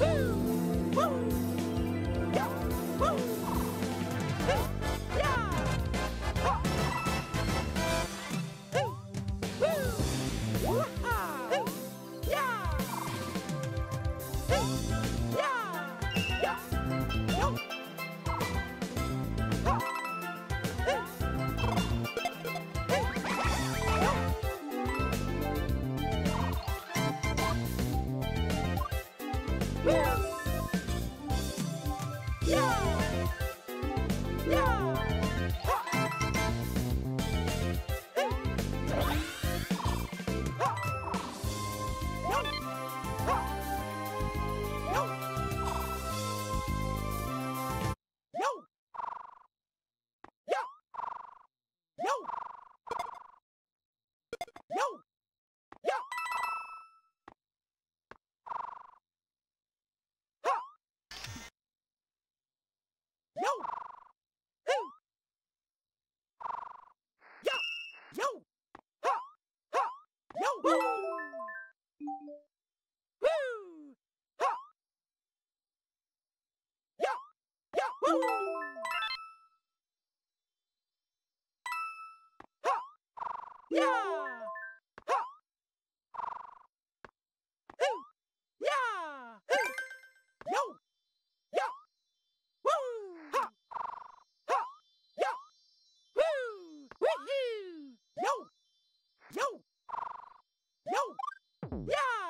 Woo! Yeah. Yo! Ha! Ha! Yo! Woo! Woo! Ha! Ya! Ya! Woo! Ha! Yeah! Yo! Yo! Yeah!